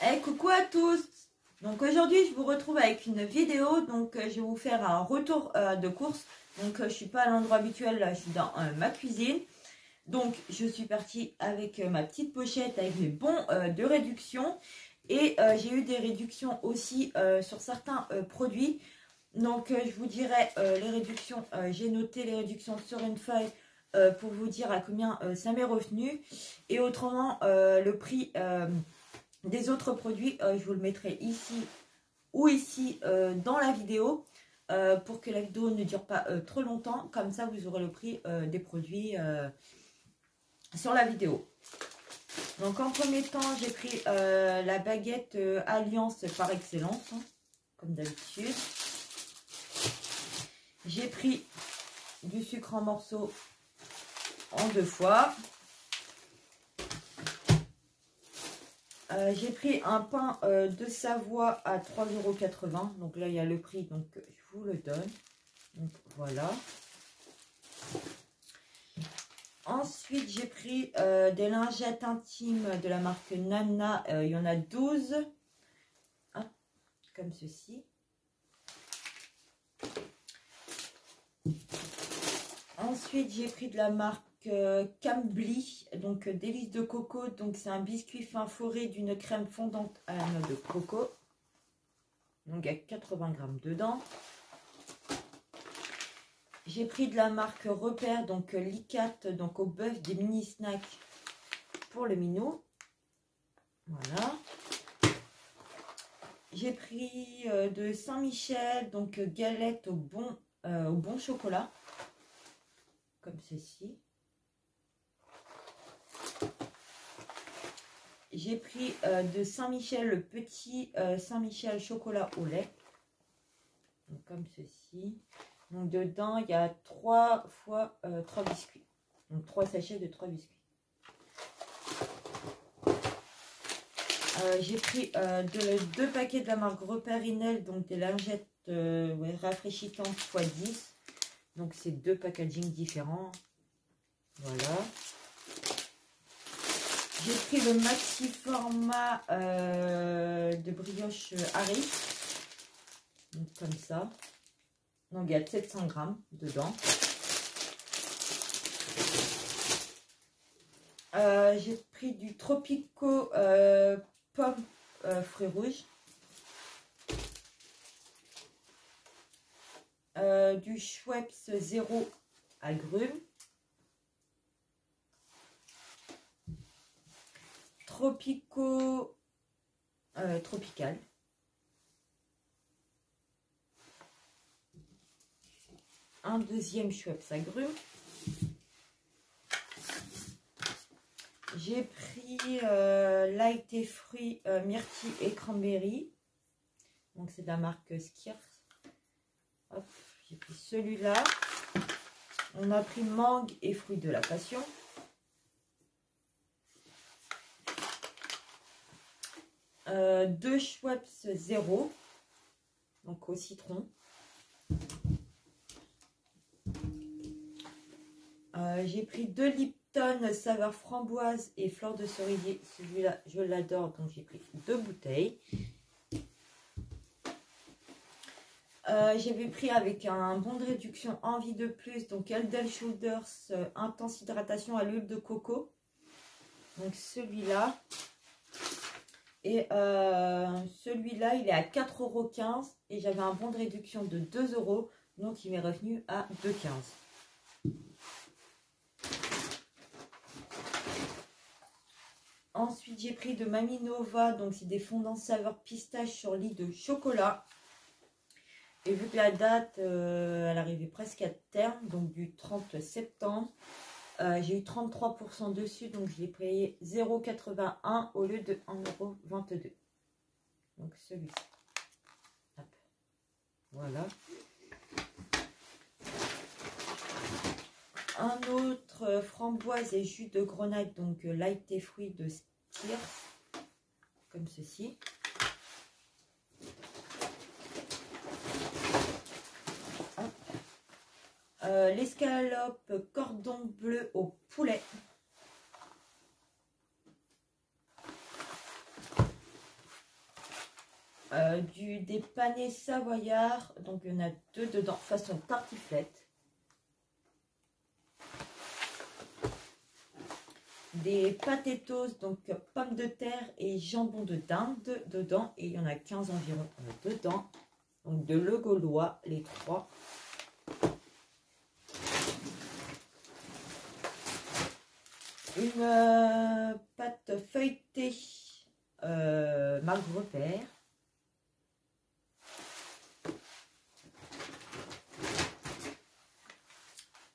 Hey, coucou à tous Donc aujourd'hui je vous retrouve avec une vidéo, donc euh, je vais vous faire un retour euh, de course. Donc euh, je suis pas à l'endroit habituel, là je suis dans ma cuisine. Donc je suis partie avec ma petite pochette avec mes bons de réduction. Et j'ai eu des réductions aussi sur certains produits. Donc je vous dirai les réductions, j'ai noté les réductions sur une feuille pour vous dire à combien ça m'est revenu. Et autrement le prix des autres produits, euh, je vous le mettrai ici ou ici euh, dans la vidéo euh, pour que la vidéo ne dure pas trop longtemps. Comme ça, vous aurez le prix des produits sur la vidéo. Donc en premier temps, j'ai pris la baguette Alliance par excellence, hein, comme d'habitude. J'ai pris du sucre en morceaux en deux fois. Euh, j'ai pris un pain euh, de Savoie à 3,80€. Donc là, il y a le prix, donc je vous le donne. Voilà. Ensuite, j'ai pris euh, des lingettes intimes de la marque Nana. il y en a 12. Hein, comme ceci. Ensuite, j'ai pris de la marque euh, Cambly, donc euh, délice de coco. Donc c'est un biscuit fin foré d'une crème fondante à la noix de coco. Donc il y a 80 grammes dedans. J'ai pris de la marque Repère, donc euh, Licat, donc au bœuf des mini snacks pour le minot. Voilà. J'ai pris de Saint-Michel, donc galette au bon chocolat, comme ceci. J'ai pris euh, de Saint-Michel le petit euh, Saint-Michel chocolat au lait. comme ceci. Donc dedans, il y a trois fois euh, trois biscuits. Donc trois sachets de trois biscuits. J'ai pris deux paquets de la marque Repérinel, donc des lingettes rafraîchissantes x 10. Donc c'est deux packagings différents. Voilà. J'ai pris le maxi format euh, de brioche Harry. comme ça. Donc il y a 700 grammes dedans. Euh, j'ai pris du Tropico euh, pomme fruits rouges. du Schweppes zéro agrumes. Tropico euh, tropical. Un deuxième Schweppes agrumes. J'ai pris euh, light et fruits, euh, myrtille et cranberry. Donc c'est de la marque Skirs. J'ai pris celui-là. On a pris mangue et fruits de la passion. Euh, deux Schweppes zéro, donc au citron. Euh, j'ai pris deux Lipton saveur framboise et fleur de cerisier. Celui-là, je l'adore, donc j'ai pris deux bouteilles. Euh, j'avais pris avec un bon de réduction envie de plus, donc Eldel Shoulders Intense Hydratation à l'huile de coco. Donc celui-là. Et euh, celui-là, il est à 4,15€ et j'avais un bon de réduction de 2 euros. Donc, il m'est revenu à 2,15€. Ensuite, j'ai pris de Mamie Nova. Donc, c'est des fondants saveur pistache sur lit de chocolat. Et vu que la date, euh, elle arrivait presque à terme, donc du 30 septembre, euh, j'ai eu 33% dessus, donc je l'ai payé 0,81 au lieu de 1,22€. Donc celui-ci. Voilà. Un autre framboise et jus de grenade, donc euh, light et fruits de Skirs, comme ceci. Euh, l'escalope cordon bleu au poulet. Euh, du, des panais savoyards. Donc, il y en a deux dedans, façon tartiflette. Des pâtés donc pommes de terre et jambon de dinde dedans. Et il y en a 15 environ dedans. Donc, de le gaulois, les trois. Une euh, pâte feuilletée euh, marque repère.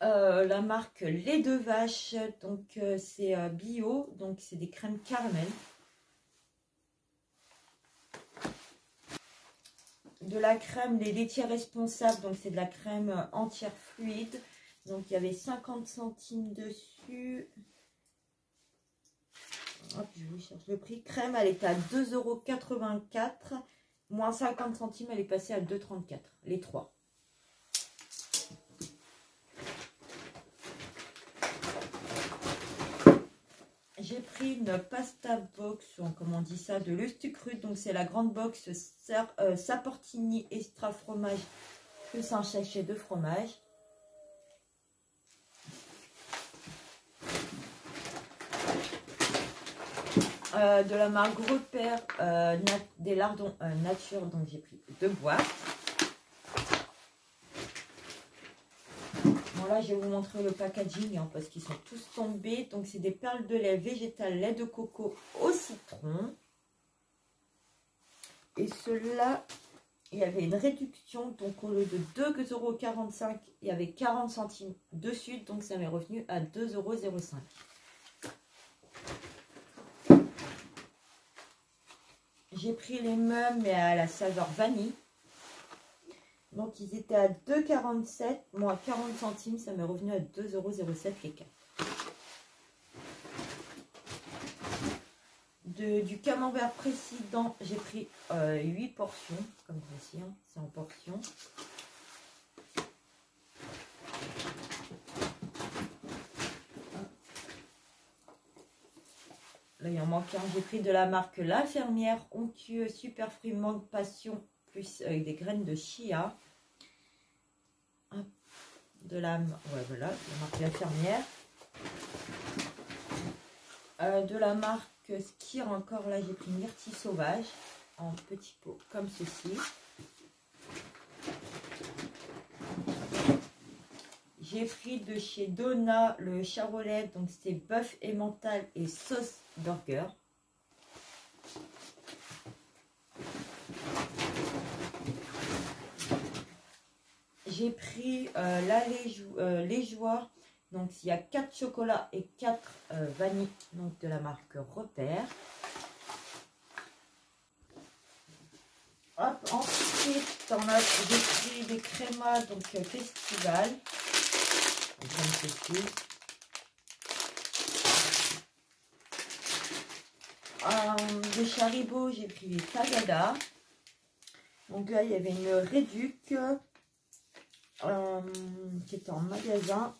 Euh, la marque lait de vache, donc c'est bio, donc c'est des crèmes caramel. De la crème, les laitiers responsables, donc c'est de la crème entière fluide. Donc il y avait 50 centimes dessus. Je cherche le prix. Crème, elle est à 2,84€. Moins 50 centimes, elle est passée à 2,34€. Les trois. j'ai pris une pasta box, comment on dit ça, de l'Ustucrut. Donc c'est la grande box euh, Saportini extra fromage plus un sachet de fromage. Euh, de la marque Repère euh, des lardons nature, donc j'ai pris deux boîtes. là, je vais vous montrer le packaging hein, parce qu'ils sont tous tombés. Donc, c'est des perles de lait végétal, lait de coco au citron. Et ceux-là, il y avait une réduction. Donc, au lieu de 2,45€, il y avait 40 centimes dessus. Donc, ça m'est revenu à 2,05€. J'ai pris les mêmes mais à la saveur vanille. Donc, ils étaient à 2,47, moins 40 centimes, ça m'est revenu à 2,07€ les 4. De, du camembert précédent, j'ai pris 8 euh, portions, comme ceci, hein, c'est en portions. Il en manque. J'ai pris de la marque La Fermière, onctueux, super fruit, mangue, passion, plus avec des graines de chia. De la, ouais, voilà, la marque La Fermière. Euh, de la marque Skir encore, là j'ai pris myrtille sauvage en petit pot comme ceci. J'ai pris de chez Donna le charolais, donc c'est bœuf et mental et sauce burger. j'ai pris euh, la euh. Donc, il y a 4 chocolats et 4 euh, vanilles donc de la marque Repère. Hop, ensuite, j'ai pris des crémas, donc festival. De Charibo, j'ai pris les Tagada. Donc là, il y avait une réduc euh, qui était en magasin.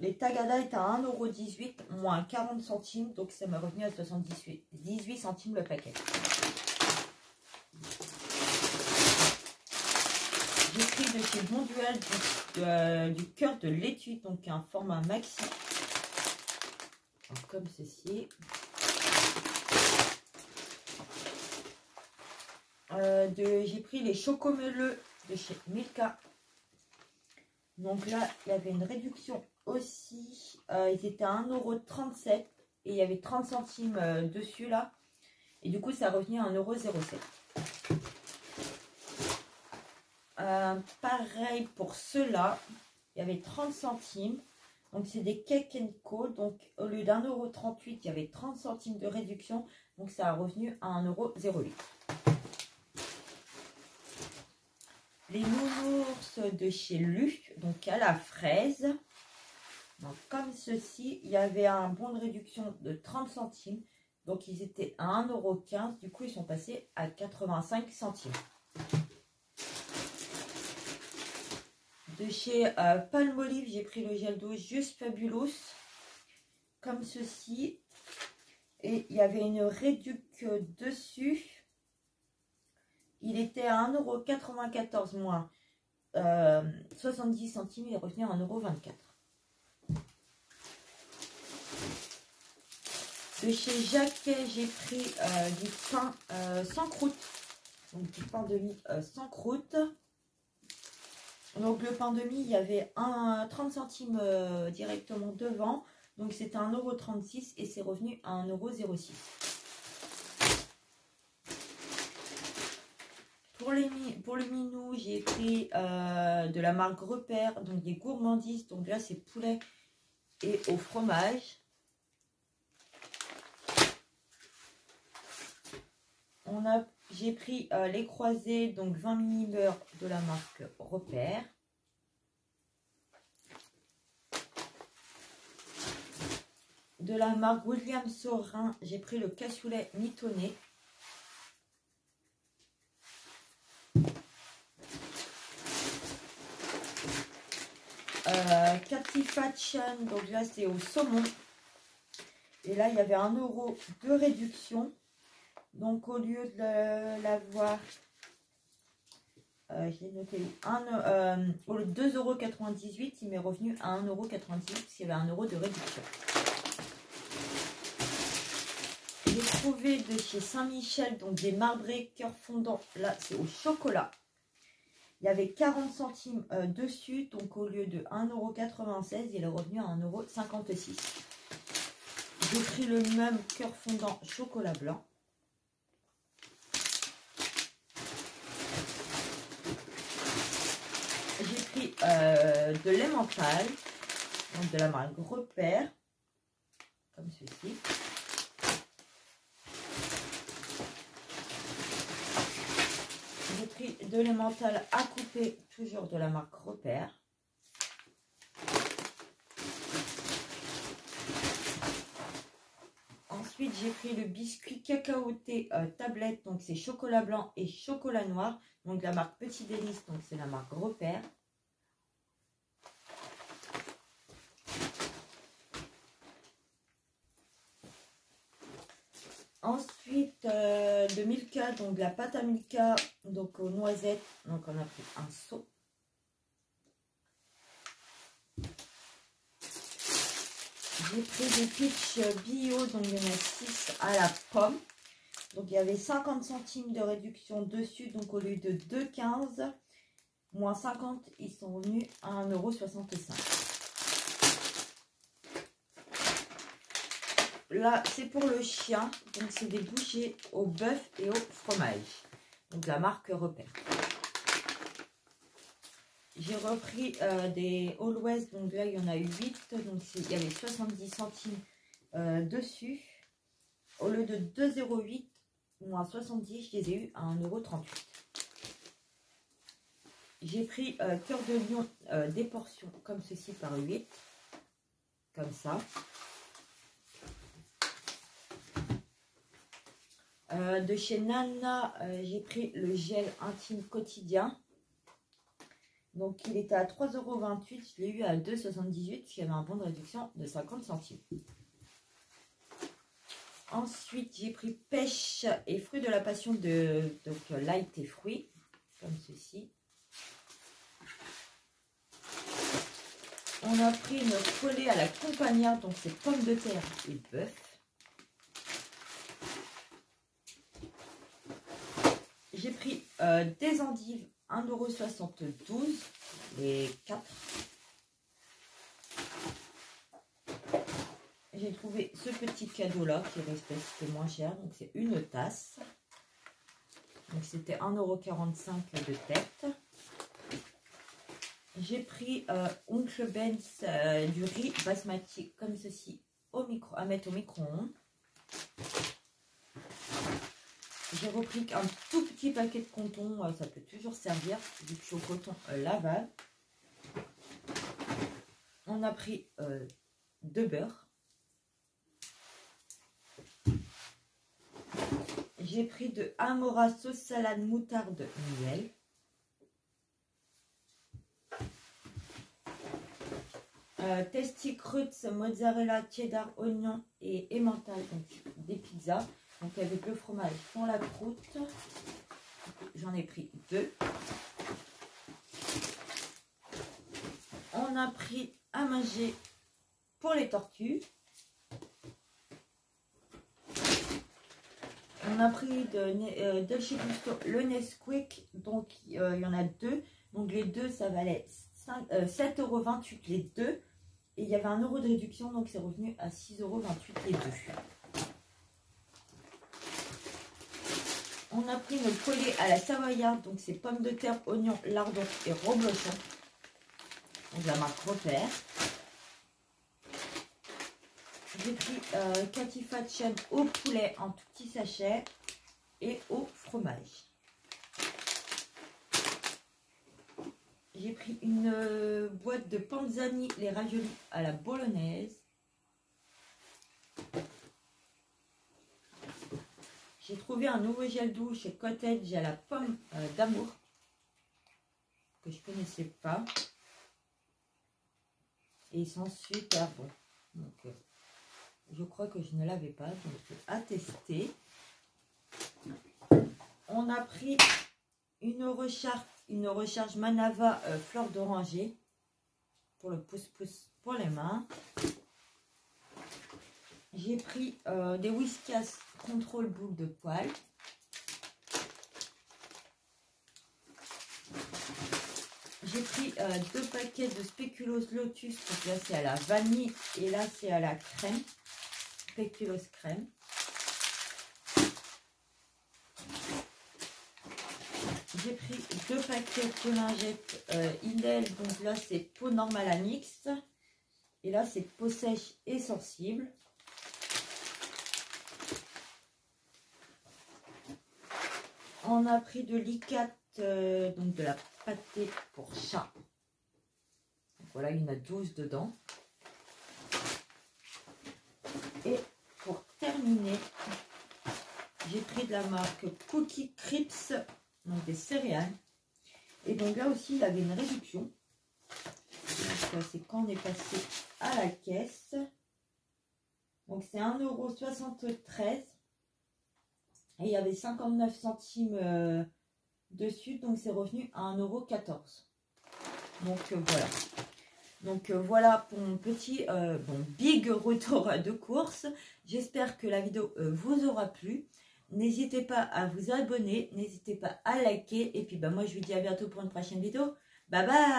Les Tagada étaient à 1,18€, moins 40 centimes. Donc ça m'a revenu à 78 18 centimes le paquet. J'ai pris de chez Monduel du, euh, du cœur de l'étude, donc un format maxi. comme ceci. Euh, J'ai pris les chocomelleux de chez Milka. Donc là, il y avait une réduction aussi. Euh, ils étaient à 1,37€ et il y avait 30 centimes dessus là. Et du coup, ça revenait à 1,07€. Euh, pareil pour ceux-là. Il y avait 30 centimes. Donc, c'est des Cake Co. Donc, au lieu d'1,38€, il y avait 30 centimes de réduction. Donc, ça a revenu à 1,08€. les nounours de chez Lu, donc à la fraise. Donc comme ceci, il y avait un bon de réduction de 30 centimes. Donc ils étaient à 1,15€. Du coup, ils sont passés à 85 centimes. De chez euh, Palmolive, j'ai pris le gel d'eau juste Fabulous. Comme ceci. Et il y avait une réduction dessus. Il était à 1,94€ moins 70 centimes. Il est revenu à 1,24€. De chez Jacquet, j'ai pris euh, du pain euh, sans croûte. Donc du pain de mie euh, sans croûte. Donc le pain de mie, il y avait un 30 centimes directement devant. Donc c'était 1,36€ et c'est revenu à 1,06€. Pour, les, pour le minou, j'ai pris de la marque Repère, donc des gourmandises. Donc là, c'est poulet et au fromage. J'ai pris euh, les croisés, donc 20 mini beurre de la marque Repère. De la marque William Sorin, j'ai pris le cassoulet mitonné. Euh, Cathy Fashion, donc là c'est au saumon. Et là il y avait un euro de réduction. Donc, au lieu de l'avoir, euh, j'ai noté euh, au lieu de 2,98€, il m'est revenu à 1,98€ s'il y avait 1 euro de réduction. J'ai trouvé de chez Saint-Michel donc des marbrés cœur fondant. Là, c'est au chocolat. Il y avait 40 centimes euh, dessus, donc au lieu de 1,96€, il est revenu à 1,56€. J'ai pris le même cœur fondant chocolat blanc. Euh, de l'emmental, donc de la marque Repère, comme ceci. J'ai pris de l'emmental à couper, toujours de la marque Repère. Ensuite, j'ai pris le biscuit cacaoté euh, tablette, donc c'est chocolat blanc et chocolat noir, donc la marque Petit Délice, donc c'est la marque Repère. Ensuite, euh, de Milka, donc la pâte à Milka, donc aux noisettes. Donc, on a pris un seau. J'ai pris des pitch bio, donc il y en a 6 à la pomme. Donc, il y avait 50 centimes de réduction dessus. Donc, au lieu de 2,15, moins 50, ils sont venus à 1,65€. Là, c'est pour le chien. Donc, c'est des bouchées au bœuf et au fromage. Donc, la marque Repère. J'ai repris euh, des Always. Donc, là, il y en a eu 8. Donc, il y avait 70 centimes euh, dessus. Au lieu de 2,08, moins 70, je les ai eu à 1,38€. J'ai pris euh, cœur de lion des portions comme ceci par 8. Comme ça. Euh, de chez Nana, euh, j'ai pris le gel intime quotidien. Donc, il était à 3,28€. Je l'ai eu à 2,78€ puisqu'il y avait un bon de réduction de 50 centimes. Ensuite, j'ai pris pêche et fruits de la passion de donc, light et fruits, comme ceci. On a pris une collée à la compagnie, donc c'est pommes de terre et bœuf. J'ai pris euh, des endives 1,72€, les 4. J'ai trouvé ce petit cadeau là qui reste moins cher. Donc c'est une tasse. Donc c'était 1,45€ de tête. J'ai pris euh, Oncle Ben's euh, du riz basmati comme ceci au micro, à mettre au micro-ondes. J'ai repris un tout petit paquet de coton, euh, ça peut toujours servir, vu que lavable. On a pris euh, deux beurre. J'ai pris de Amora sauce salade moutarde miel. Euh, Crutz, mozzarella, cheddar, oignon et emmental, donc des pizzas. Donc avec le fromage dans la croûte. J'en ai pris deux. On a pris à manger pour les tortues. On a pris de, euh, Dolce Gusto le Nesquik. Donc euh, il y en a deux. Donc les deux ça valait 7,28€ euh, les deux. Et il y avait un euro de réduction, donc c'est revenu à 6,28€ les deux. On a pris notre collier à la savoyarde, donc c'est pommes de terre, oignons, lardons et reblochon. Donc la marque Repère. J'ai pris euh, Katifa au poulet en tout petit sachet et au fromage. J'ai pris une euh, boîte de panzani, les raviolis à la bolognaise. J'ai trouvé un nouveau gel douche chez Cottage à la pomme euh, d'amour que je connaissais pas. Et ils sont super bons. Donc, euh, je crois que je ne l'avais pas, donc à tester. On a pris une recharge une Manava euh, fleur d'oranger pour le pouce-pouce pour les mains. J'ai pris euh, des Whiskas contrôle boule de poil. J'ai pris euh, deux paquets de spéculoos lotus. Donc là, c'est à la vanille et là, c'est à la crème. Spéculoos crème. J'ai pris deux paquets de lingettes euh, Donc là, c'est peau normale à mixte. Et là, c'est peau sèche et sensible. On a pris de l'icate, euh, donc de la pâté pour chat. voilà, il y en a 12 dedans. Et pour terminer, j'ai pris de la marque Cookie Crips donc des céréales. Et donc là aussi, il avait une réduction. C'est quand on est passé à la caisse. Donc c'est 1,73€. Il y avait 59 centimes euh, dessus. Donc c'est revenu à 1,14€. Donc euh, voilà. Donc euh, voilà pour mon petit, bon, big retour de course. J'espère que la vidéo vous aura plu. N'hésitez pas à vous abonner, n'hésitez pas à liker. Et puis bah, moi je vous dis à bientôt pour une prochaine vidéo. Bye bye